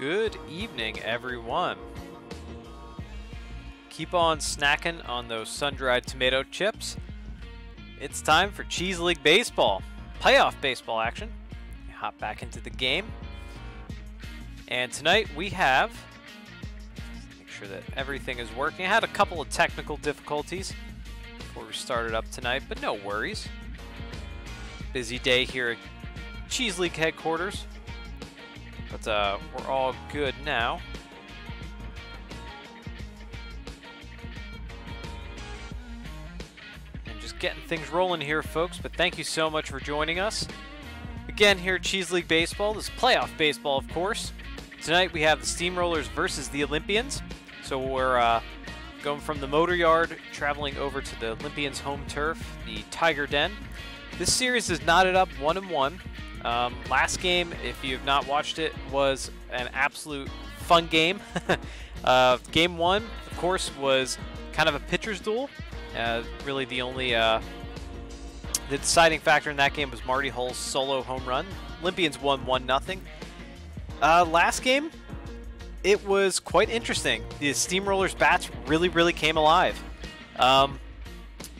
Good evening, everyone. Keep on snacking on those sun-dried tomato chips. It's time for Cheese League Baseball, playoff baseball action. Hop back into the game. And tonight we have, make sure that everything is working. I had a couple of technical difficulties before we started up tonight, but no worries. Busy day here at Cheese League headquarters. But uh, we're all good now. And just getting things rolling here, folks. But thank you so much for joining us. Again, here at Cheese League Baseball. This is playoff baseball, of course. Tonight we have the Steamrollers versus the Olympians. So we're uh, going from the Motor Yard, traveling over to the Olympians' home turf, the Tiger Den. This series is knotted up one and one. Um, last game, if you have not watched it, was an absolute fun game. uh, game one, of course, was kind of a pitcher's duel. Uh, really, the only uh, the deciding factor in that game was Marty Hull's solo home run. Olympians won one nothing. Uh, last game, it was quite interesting. The Steamrollers bats really, really came alive. Um,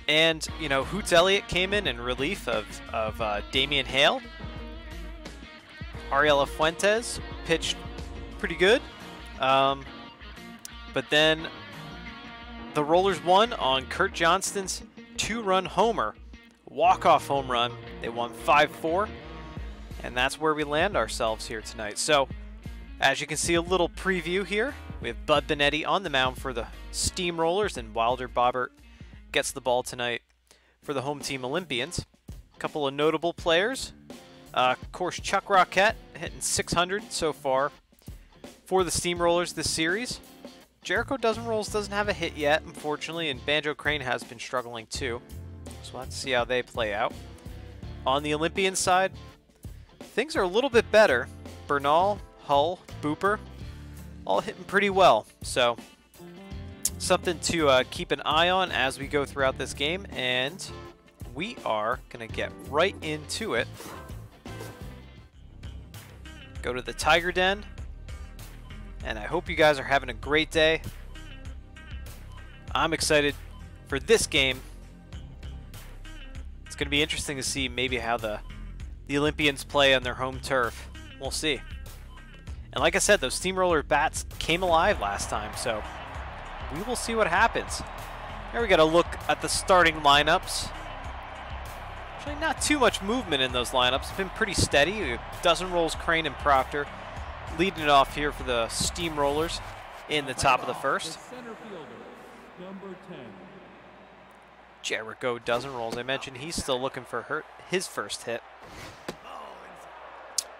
and, you know, Hoots Elliott came in in relief of, of uh, Damian Hale. Ariela Fuentes pitched pretty good. Um, but then the Rollers won on Kurt Johnston's two-run homer, walk-off home run. They won 5-4, and that's where we land ourselves here tonight. So, as you can see, a little preview here. We have Bud Benetti on the mound for the Steamrollers, and Wilder Bobbert gets the ball tonight for the home team Olympians. A couple of notable players. Uh, of course, Chuck Rocket hitting 600 so far for the Steamrollers this series. Jericho Dozen Rolls doesn't have a hit yet, unfortunately, and Banjo Crane has been struggling too. So to see how they play out. On the Olympian side, things are a little bit better. Bernal, Hull, Booper, all hitting pretty well. So something to uh, keep an eye on as we go throughout this game. And we are going to get right into it. Go to the Tiger Den. And I hope you guys are having a great day. I'm excited for this game. It's going to be interesting to see maybe how the, the Olympians play on their home turf. We'll see. And like I said, those Steamroller bats came alive last time, so we will see what happens. Here we got a look at the starting lineups. Actually, not too much movement in those lineups. It's been pretty steady. A Dozen rolls, Crane and Proctor leading it off here for the Steamrollers in the top of the first. Jericho dozen rolls. I mentioned he's still looking for her, his first hit.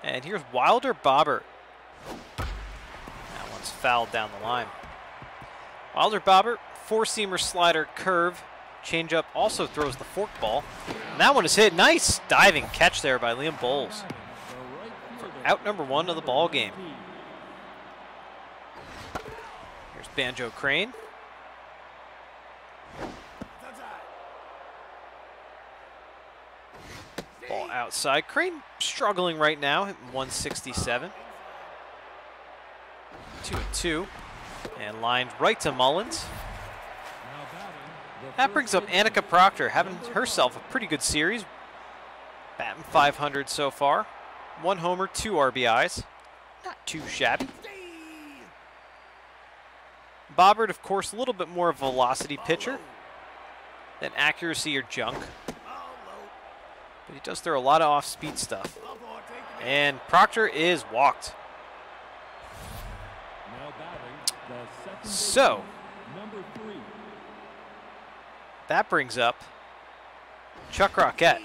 And here's Wilder Bobbert. That one's fouled down the line. Wilder Bobbert, four-seamer slider curve. Changeup also throws the fork ball. And that one is hit. Nice diving catch there by Liam Bowles. For out number one of the ball game. Here's Banjo Crane. Ball outside. Crane struggling right now, hitting 167. Two and two. And lined right to Mullins. That brings up Annika Proctor, having herself a pretty good series. Batting 500 so far. One homer, two RBIs. Not too shabby. Bobbert, of course, a little bit more velocity pitcher than accuracy or junk. But he does throw a lot of off-speed stuff. And Proctor is walked. So, that brings up Chuck Rocket.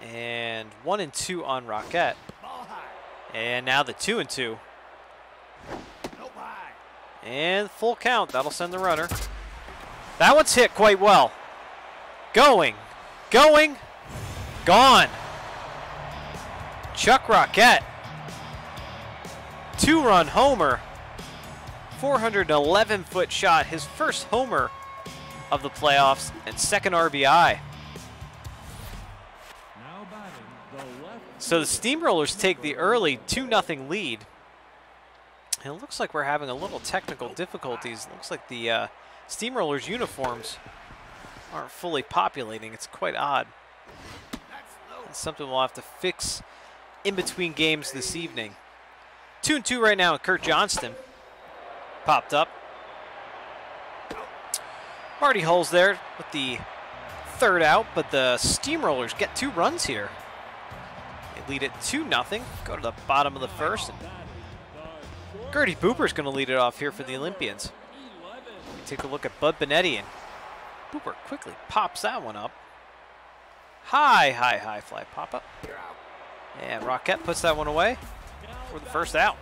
And one and two on Rocket. And now the two and two. And full count. That'll send the runner. That one's hit quite well. Going. Going. Gone. Chuck Rocket. Two-run homer. 411-foot shot. His first homer of the playoffs and second RBI So the Steamrollers take the early 2-0 lead. And it looks like we're having a little technical difficulties. It looks like the uh, Steamrollers uniforms aren't fully populating. It's quite odd. It's something we'll have to fix in between games this evening. 2 and 2 right now, and Kurt Johnston popped up. Marty Hull's there with the third out, but the Steamrollers get two runs here. They lead it 2 nothing. Go to the bottom of the first. And Gertie Booper's going to lead it off here for the Olympians. Take a look at Bud Benetti, and Booper quickly pops that one up. High, high, high fly pop up. And Rocket puts that one away for the first out.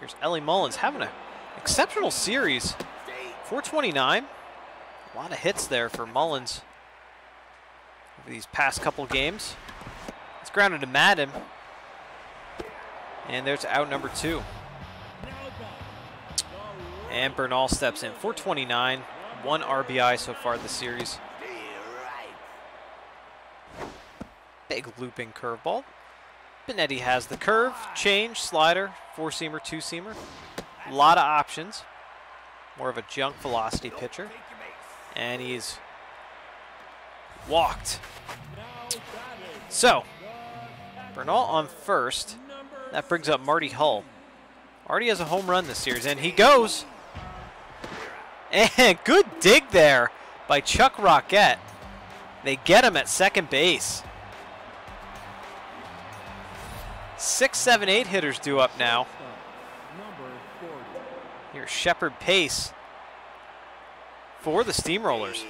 Here's Ellie Mullins having an exceptional series. 429. A lot of hits there for Mullins over these past couple games. It's grounded to Madden. And there's out number two. And Bernal steps in. 429, one RBI so far this series. Big looping curveball. Benetti has the curve, change, slider, four-seamer, two-seamer. A lot of options. More of a junk velocity pitcher. And he's walked. So, Bernal on first. That brings up Marty Hull. Marty has a home run this series, and he goes. And good dig there by Chuck Rocket. They get him at second base. Six, seven, eight hitters due up now. Here's Shepard Pace for the Steamrollers.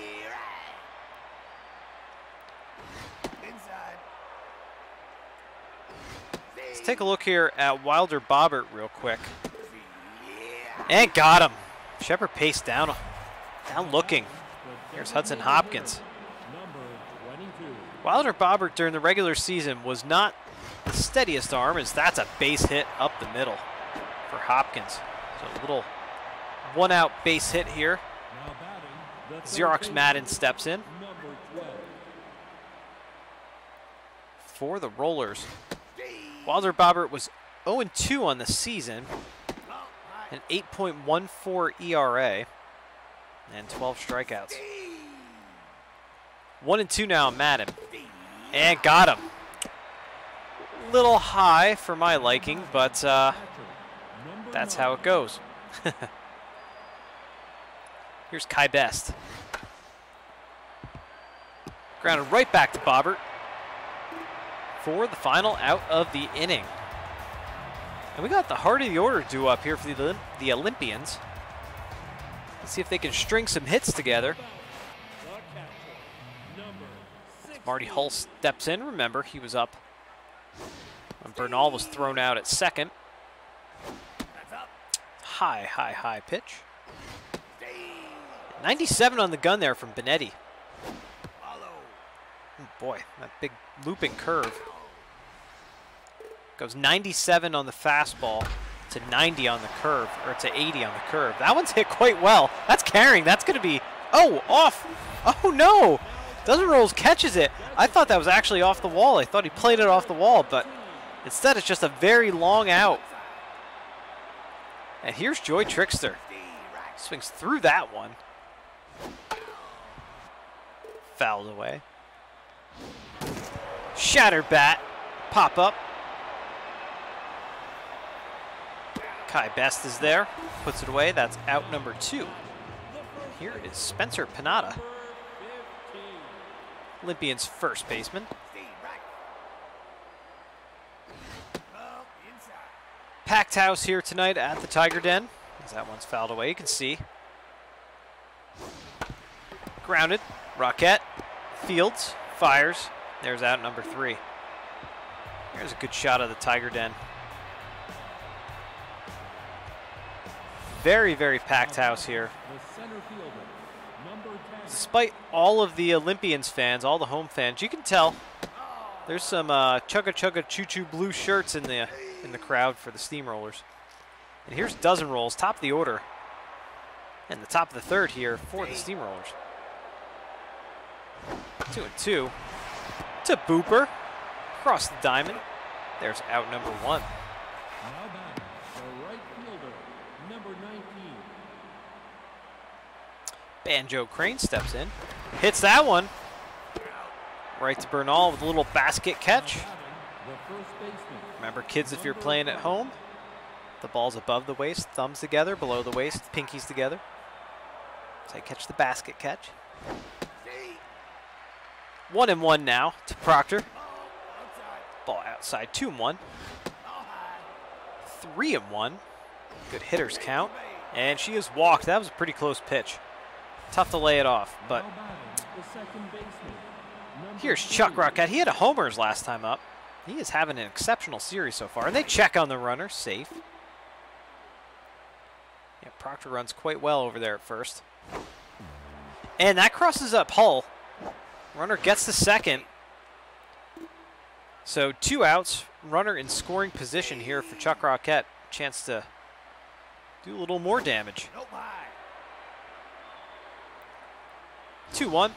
Let's take a look here at Wilder Bobbert real quick. And got him. Shepard Pace down, down looking. Here's Hudson Hopkins. Wilder Bobbert during the regular season was not the steadiest arm as that's a base hit up the middle for Hopkins. So a little one out base hit here. Xerox Madden steps in. For the Rollers. Wilder Bobbert was 0-2 on the season. An 8.14 ERA. And 12 strikeouts. 1 and 2 now Madden. And got him little high for my liking, but uh, that's how it goes. Here's Kai Best. Grounded right back to Bobbert for the final out of the inning. And we got the heart of the order due up here for the, the Olympians. Let's see if they can string some hits together. Marty Hull steps in. Remember, he was up and Bernal was thrown out at second. High, high, high pitch. 97 on the gun there from Benetti. Oh boy, that big looping curve. Goes 97 on the fastball to 90 on the curve, or to 80 on the curve. That one's hit quite well. That's carrying. That's going to be, oh, off. Oh, no. Dozen Rolls catches it. I thought that was actually off the wall. I thought he played it off the wall, but Instead, it's just a very long out. And here's Joy Trickster. Swings through that one. Fouled away. Shattered bat. Pop up. Kai Best is there. Puts it away. That's out number two. Here is Spencer Panada. Olympian's first baseman. Packed house here tonight at the Tiger Den. As that one's fouled away, you can see. Grounded. Rocket. Fields. Fires. There's out number three. Here's a good shot of the Tiger Den. Very, very packed house here. Despite all of the Olympians fans, all the home fans, you can tell there's some uh, chugga chugga choo choo blue shirts in the in the crowd for the Steamrollers. And here's Dozen Rolls, top of the order. And the top of the third here for the Steamrollers. Two and two. To Booper. across the diamond. There's out number one. Now batting, the right fielder, number 19. Banjo Crane steps in, hits that one. Right to Bernal with a little basket catch. Remember, kids, if you're playing at home, the ball's above the waist, thumbs together, below the waist, pinkies together. So I catch the basket catch. One and one now to Proctor. Ball outside, two and one. Three and one. Good hitters count. And she is walked. That was a pretty close pitch. Tough to lay it off, but now batting, the second baseman, number Here's Chuck three. Rocket. He had a homers last time up. He is having an exceptional series so far. And they check on the runner. Safe. Yeah, Proctor runs quite well over there at first. And that crosses up Hull. Runner gets the second. So two outs. Runner in scoring position here for Chuck Rocket. Chance to do a little more damage. Oh, 2-1.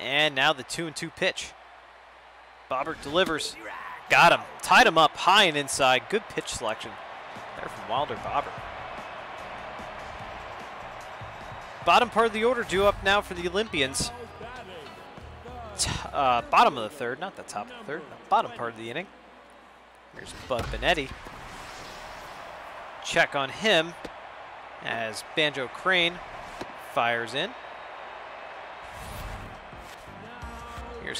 And now the 2 and 2 pitch. Bobbert delivers. Got him. Tied him up high and inside. Good pitch selection there from Wilder Bobbert. Bottom part of the order due up now for the Olympians. Uh, bottom of the third, not the top of the third. The bottom part of the inning. Here's Bud Benetti. Check on him as Banjo Crane fires in.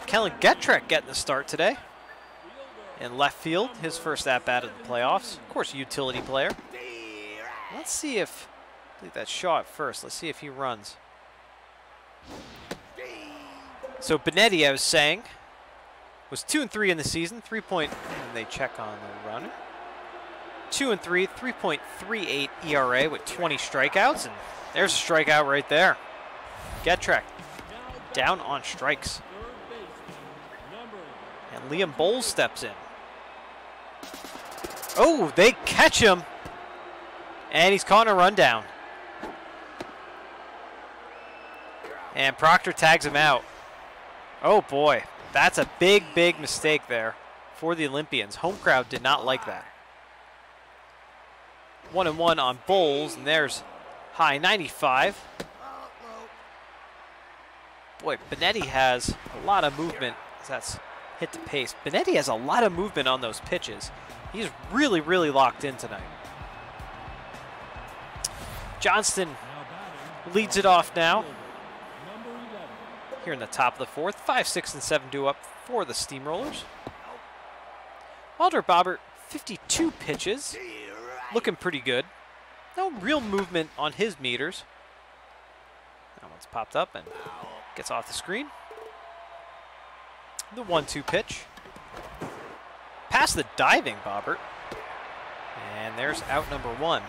Kellen Getrek getting the start today. In left field, his first at-bat of the playoffs. Of course, utility player. Let's see if, I believe that's Shaw at first. Let's see if he runs. So Benetti, I was saying, was 2 and 3 in the season, 3 point, and they check on the runner. 2 and 3, 3.38 ERA with 20 strikeouts, and there's a strikeout right there. Getrek down on strikes. And Liam Bowles steps in. Oh, they catch him. And he's caught in a rundown. And Proctor tags him out. Oh boy, that's a big, big mistake there for the Olympians. Home crowd did not like that. One and one on Bowles, and there's high 95. Boy, Benetti has a lot of movement. That's hit the pace. Benetti has a lot of movement on those pitches. He's really, really locked in tonight. Johnston leads it off now here in the top of the fourth. Five, six, and seven do up for the Steamrollers. Walter Bobbert, 52 pitches. Looking pretty good. No real movement on his meters. That one's popped up and gets off the screen. The one-two pitch. Past the diving Bobbert. And there's out number one.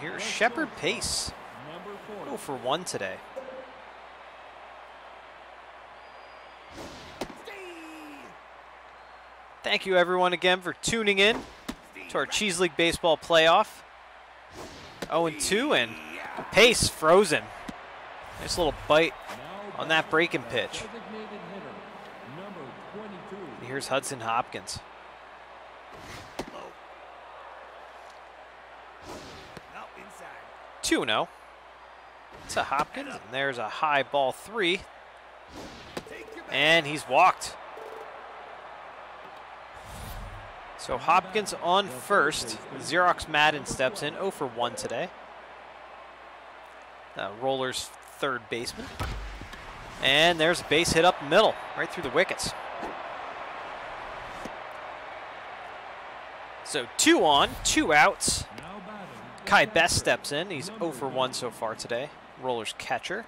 Here's Shepard Pace. Number 4. Oh for one today. Thank you everyone again for tuning in to our Cheese League Baseball playoff. 0-2 and Pace frozen. Nice little bite on that breaking pitch. designated hitter, number 22. And here's Hudson Hopkins. Two zero to Hopkins, and there's a high ball three, and he's walked. So Hopkins on first. Xerox Madden steps in, 0 for 1 today. Uh, Rollers third baseman. And there's a base hit up middle, right through the wickets. So two on, two outs. Kai Best steps in. He's 0 for 1 so far today. Rollers catcher.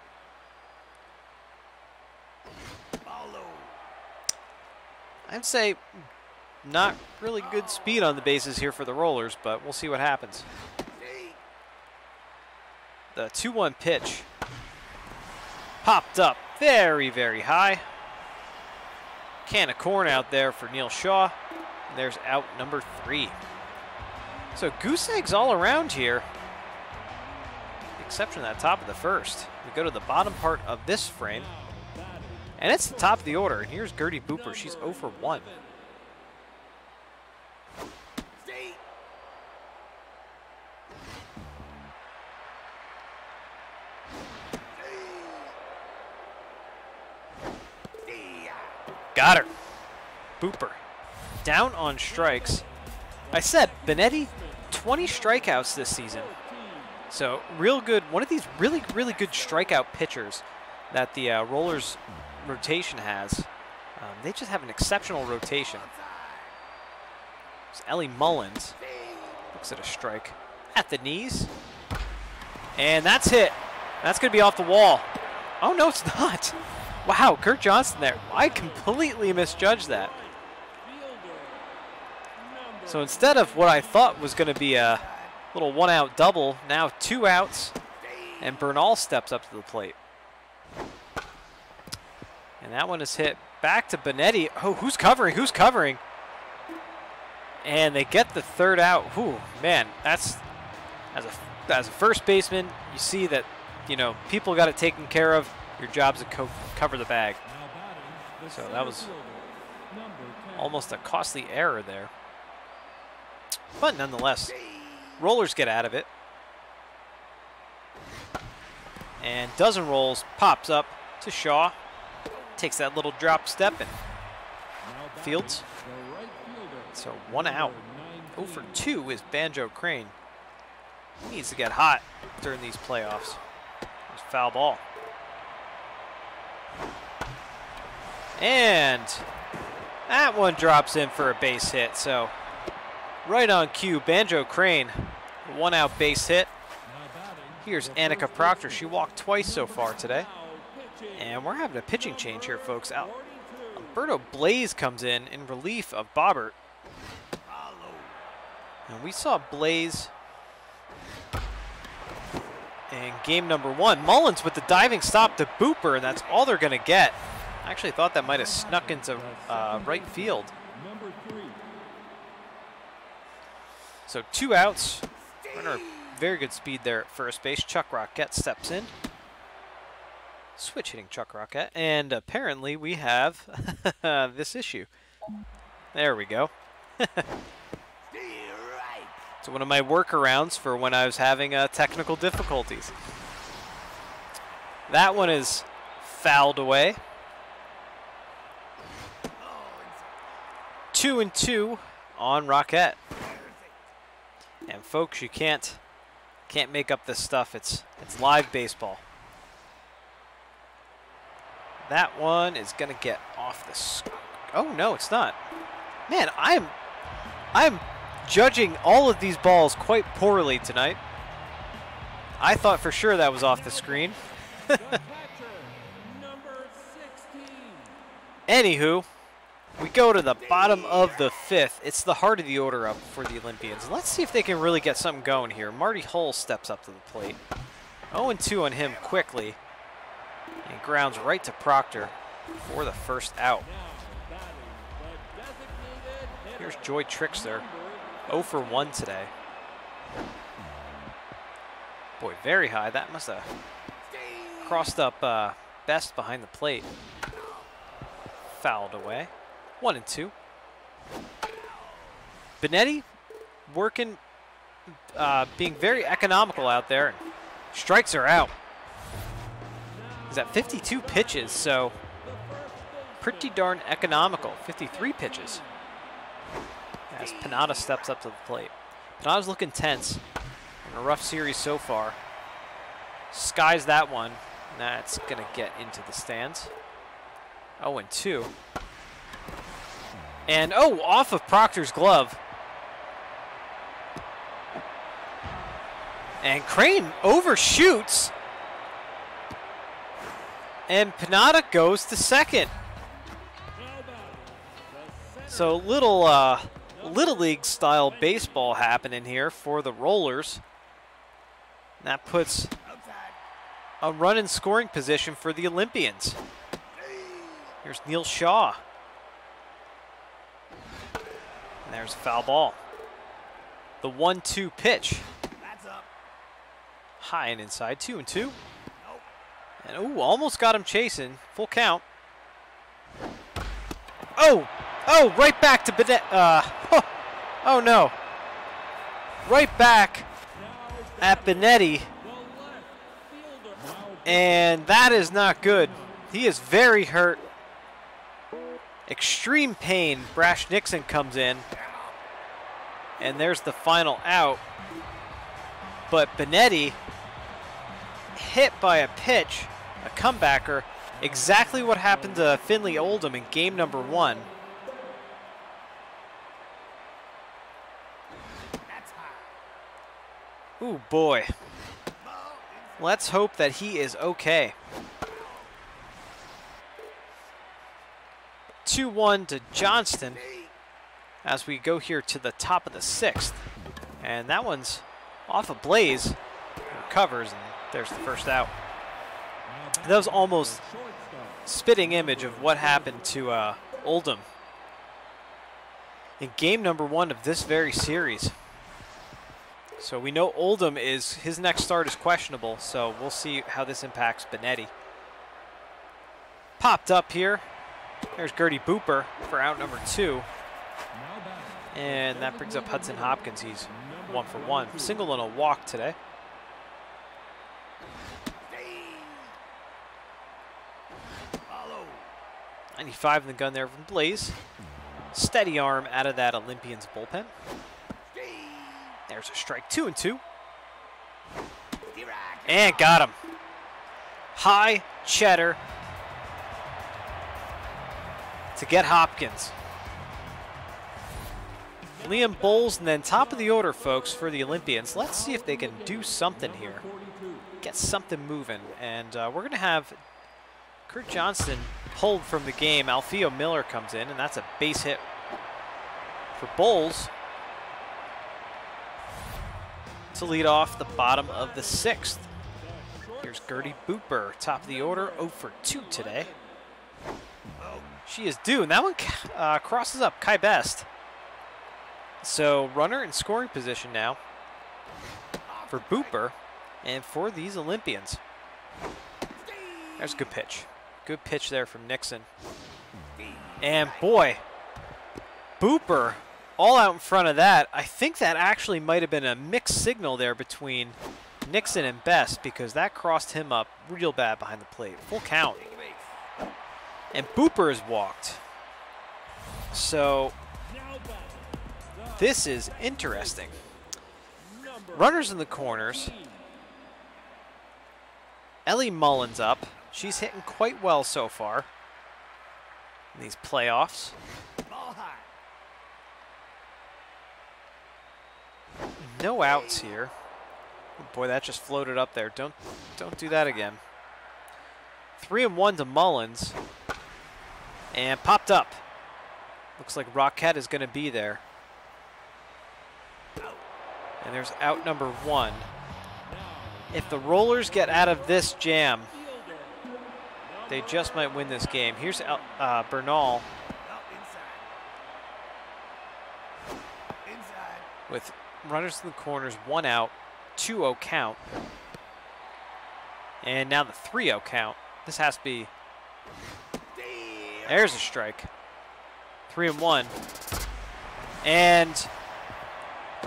I'd say not really good speed on the bases here for the Rollers, but we'll see what happens. The 2-1 pitch popped up very, very high. Can of corn out there for Neil Shaw. There's out number three. So goose eggs all around here. Exception that top of the first. We go to the bottom part of this frame. And it's the top of the order. And here's Gertie Booper. She's 0 for 1. Got her. Booper. Down on strikes. I said, Benetti, 20 strikeouts this season. So real good. One of these really, really good strikeout pitchers that the uh, Rollers rotation has. Um, they just have an exceptional rotation. It's Ellie Mullins. Looks at a strike at the knees. And that's hit. That's going to be off the wall. Oh, no, it's not. Wow, Kurt Johnston there. I completely misjudged that. So instead of what I thought was going to be a little one out double, now two outs, and Bernal steps up to the plate. And that one is hit back to Benetti. Oh, who's covering? Who's covering? And they get the third out. Whew, man, that's as a as a first baseman, you see that you know people got it taken care of. Your job's to co cover the bag. So that was almost a costly error there. But nonetheless, rollers get out of it. And dozen rolls pops up to Shaw. Takes that little drop step and Fields. So one out. 0 for 2 is Banjo Crane. He needs to get hot during these playoffs. There's foul ball. And that one drops in for a base hit. So right on cue, Banjo Crane, one out base hit. Here's Annika Proctor. She walked twice so far today. And we're having a pitching change here, folks. Al Alberto Blaze comes in in relief of Bobbert. And we saw Blaze in game number one. Mullins with the diving stop to Booper, and that's all they're going to get. I actually thought that might have snuck into uh, right field. So two outs. Runner, very good speed there at first base. Chuck Rocket steps in. Switch hitting Chuck Rocket. And apparently we have this issue. There we go. so one of my workarounds for when I was having uh, technical difficulties. That one is fouled away. Two and two on Rocket. And folks, you can't can't make up this stuff. It's it's live baseball. That one is gonna get off the. oh no, it's not. Man, I'm I'm judging all of these balls quite poorly tonight. I thought for sure that was off the screen. Anywho, we go to the bottom of the fifth. It's the heart of the order up for the Olympians. Let's see if they can really get something going here. Marty Hull steps up to the plate. 0-2 on him quickly. And grounds right to Proctor for the first out. Here's Joy Trickster. 0 for 1 today. Boy, very high. That must have crossed up uh, best behind the plate. Fouled away. One and two. Benetti working, uh, being very economical out there. Strikes are out. He's at 52 pitches, so pretty darn economical. 53 pitches. As Panada steps up to the plate. Panada's looking tense in a rough series so far. Skies that one. That's going to get into the stands. 0 and 2. And, oh, off of Proctor's glove. And Crane overshoots. And Panada goes to second. So little uh, little league style baseball happening here for the Rollers. That puts a run in scoring position for the Olympians. Here's Neil Shaw. And there's a foul ball. The one-two pitch. High and inside, two and two. And ooh, almost got him chasing. Full count. Oh, oh, right back to Benetti. Uh, oh, oh no. Right back at Benetti, The left fielder. Now and that is not good. He is very hurt. Extreme pain. Brash Nixon comes in, and there's the final out. But Benetti hit by a pitch, a comebacker, exactly what happened to Finley Oldham in game number one. Ooh, boy. Let's hope that he is okay. 2-1 to Johnston as we go here to the top of the sixth. And that one's off a blaze. Recovers, and there's the first out. That was almost spitting image of what happened to uh, Oldham in game number one of this very series. So we know Oldham is his next start is questionable, so we'll see how this impacts Benetti. Popped up here. There's Gertie Booper for out number two. And that brings up Hudson Hopkins. He's one for one. Single and a walk today. Ninety-five in the gun there from Blaze. Steady arm out of that Olympians bullpen. There's a strike, two and two. And got him. High cheddar to get Hopkins. Liam Bowles, and then top of the order, folks, for the Olympians. Let's see if they can do something here. Get something moving. And uh, we're going to have Kurt Johnston pulled from the game. Alfio Miller comes in, and that's a base hit for Bowles to lead off the bottom of the sixth. Here's Gertie Booper, top of the order, 0 for 2 today. She is due, and that one uh, crosses up Kai Best. So runner in scoring position now for Booper and for these Olympians. There's a good pitch. Good pitch there from Nixon. And boy, Booper all out in front of that. I think that actually might have been a mixed signal there between Nixon and Best because that crossed him up real bad behind the plate. Full count. And Booper is walked. So this is interesting. Runners in the corners. Ellie Mullins up. She's hitting quite well so far in these playoffs. No outs here. Oh boy, that just floated up there. Don't don't do that again. Three and one to Mullins. And popped up. Looks like Rocket is going to be there. And there's out number one. If the Rollers get out of this jam, they just might win this game. Here's El- uh, Bernal with runners in the corners, one out, 2-0 count. And now the 3-0 count. This has to be. There's a strike. Three and one. And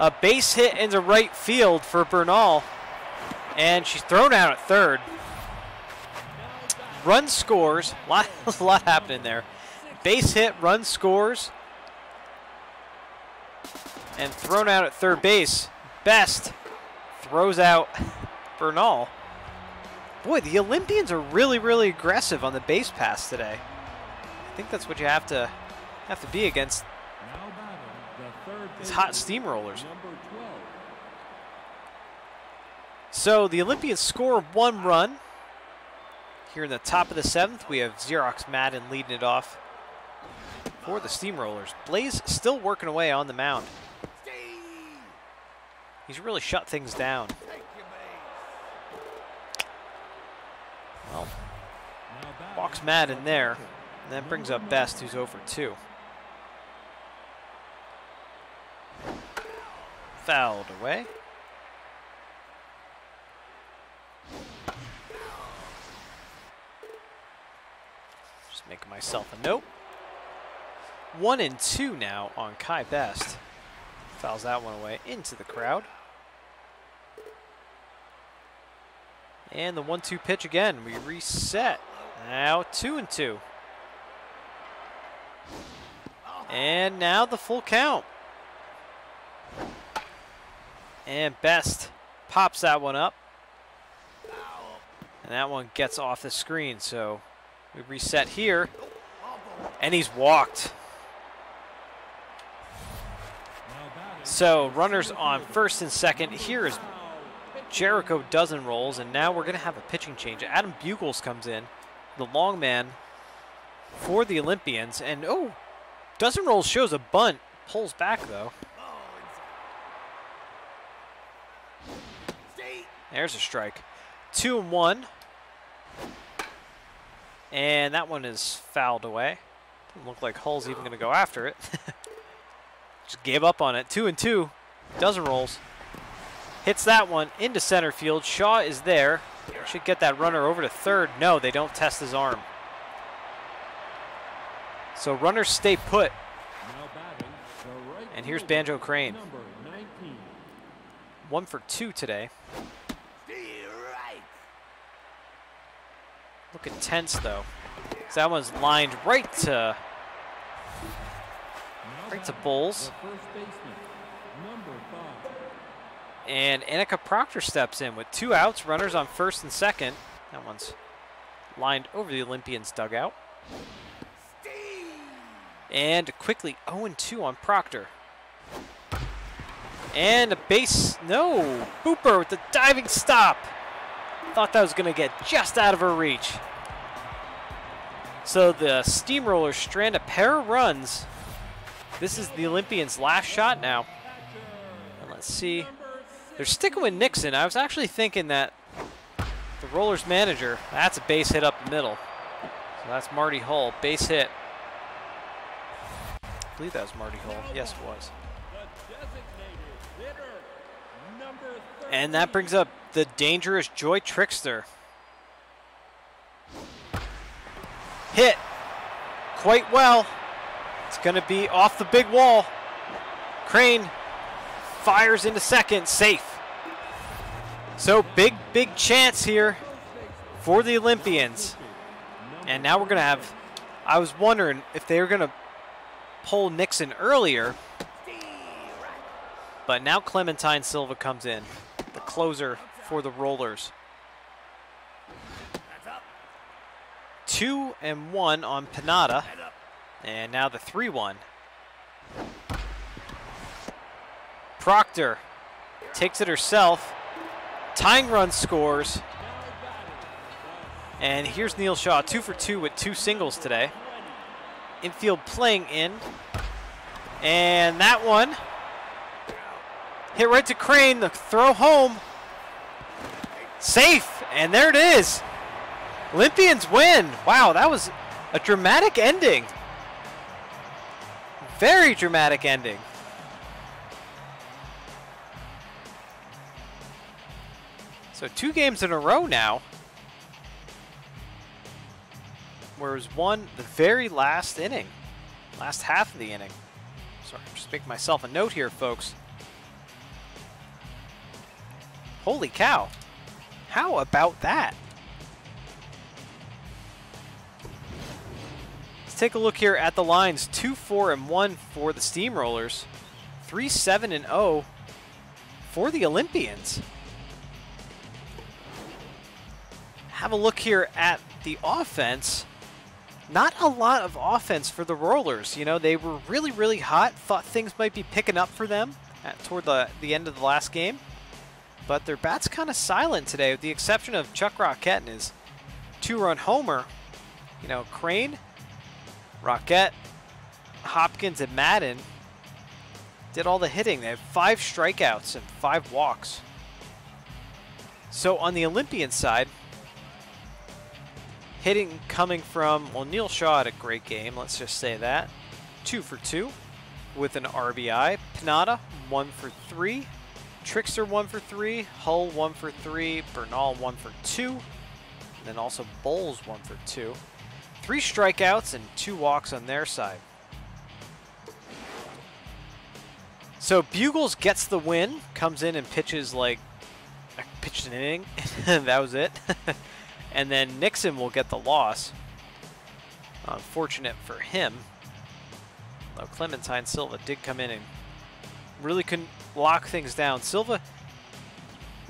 a base hit into right field for Bernal. And she's thrown out at third. Run scores. Lot, a lot happening there. Base hit, run scores. And thrown out at third base. Best throws out Bernal. Boy, the Olympians are really, really aggressive on the base pass today. I think that's what you have to have to be against these hot steamrollers. So the Olympians score one run. Here in the top of the seventh, we have Xerox Madden leading it off for the Steamrollers. Blaze still working away on the mound. He's really shut things down. Well, walks Madden there. And that brings up Best, who's over 2. Fouled away. Just making myself a note. One and two now on Kai Best. Fouls that one away into the crowd. And the one-two pitch again. We reset. Now two and two. And now the full count. And Best pops that one up. And that one gets off the screen. So we reset here. And he's walked. So runners on first and second. Here is Jericho dozen rolls, and now we're going to have a pitching change. Adam Bugles comes in, the long man for the Olympians, and oh, dozen rolls shows a bunt, pulls back though. There's a strike. Two and one. And that one is fouled away. Doesn't look like Hull's even going to go after it. Just gave up on it. Two and two. Dozen rolls. Hits that one into center field. Shaw is there. Should get that runner over to third. No, they don't test his arm. So runners stay put. And here's Banjo Crane. One for two today. Looking tense though. That one's lined right to right to Bowles. And Annika Proctor steps in with two outs, runners on first and second. That one's lined over the Olympians' dugout. And quickly 0-2 on Proctor. And a base, no, Booper with the diving stop. Thought that was gonna get just out of her reach. So the Steamrollers strand a pair of runs. This is the Olympians' last shot now. And let's see. They're sticking with Nixon. I was actually thinking that the Rollers manager, that's a base hit up the middle. So that's Marty Hull, base hit. I believe that was Marty Hull. Yes, it was. And that brings up the dangerous Joy Trickster. Hit quite well. It's going to be off the big wall. Crane fires into second, safe. So big, big chance here for the Olympians. And now we're going to have, I was wondering if they were going to pull Nixon earlier. But now Clementine Silva comes in, the closer for the Rollers. Two and one on Panada. And now the 3-1. Proctor takes it herself. Tying run scores. And here's Neil Shaw, two for two with two singles today. Infield playing in. And that one hit right to Crane, the throw home. Safe, and there it is. Olympians win. Wow, that was a dramatic ending. Very dramatic ending. So two games in a row now. Whereas one, the very last inning. Last half of the inning. Sorry, just making myself a note here, folks. Holy cow. How about that? Let's take a look here at the lines. 2 4 and 1 for the Steamrollers, 3 7 and 0 for the Olympians. have a look here at the offense. Not a lot of offense for the Rollers. You know, they were really, really hot. Thought things might be picking up for them at, toward the, the end of the last game. But their bat's kind of silent today, with the exception of Chuck Rocket and his two-run homer. You know, Crane, Rocket, Hopkins, and Madden did all the hitting. They had five strikeouts and five walks. So on the Olympian side, Hitting coming from, well, Neil Shaw had a great game, let's just say that. Two for two with an RBI. Panada, one for three. Trickster, one for three. Hull, one for three. Bernal, one for two. And then also Bowles, one for two. Three strikeouts and two walks on their side. So Bugles gets the win, comes in and pitches like I pitched an inning, that was it. and then Nixon will get the loss. Unfortunate for him. Though Clementine Silva did come in and really couldn't lock things down. Silva,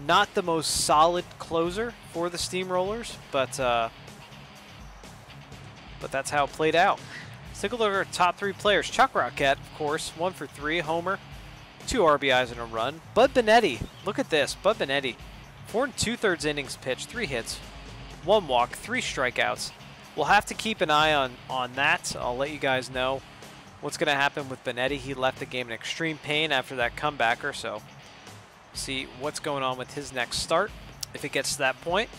not the most solid closer for the Steamrollers, but uh, but that's how it played out. Let's take a look at our top three players. Chuck Rocket, of course, one for three, homer, two RBIs in a run. Bud Benetti, look at this, Bud Benetti, four and two-thirds innings pitched, three hits, one walk, three strikeouts. We'll have to keep an eye on, on that. I'll let you guys know what's going to happen with Benetti. He left the game in extreme pain after that comebacker, so see what's going on with his next start if it gets to that point.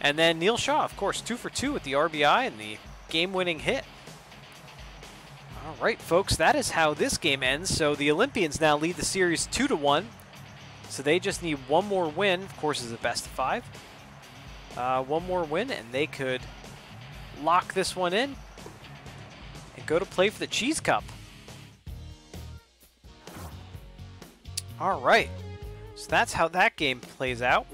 And then Neil Shaw, of course, two for two with the RBI and the game-winning hit. All right, folks, that is how this game ends. So the Olympians now lead the series 2 to one. So they just need one more win. Of course, it's a best of five. Uh, one more win, and they could lock this one in go to play for the Cheese Cup. All right, so that's how that game plays out.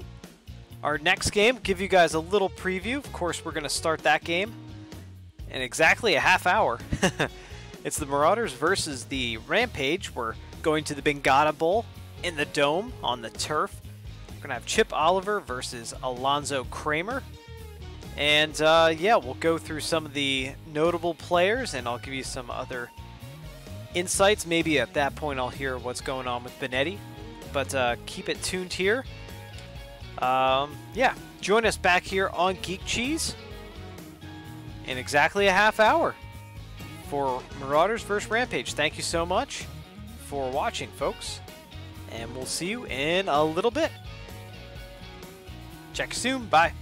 Our next game, give you guys a little preview. Of course, we're going to start that game in exactly a half hour. it's the Marauders versus the Rampage. We're going to the Bingata Bowl in the Dome on the turf. We're going to have Chip Oliver versus Alonzo Kramer. And uh, yeah, we'll go through some of the notable players and I'll give you some other insights. Maybe at that point I'll hear what's going on with Benetti. But uh, keep it tuned here. Um, yeah, join us back here on Geek Cheese in exactly a half hour for Marauders vs. Rampage. Thank you so much for watching, folks. And we'll see you in a little bit. Check soon. Bye.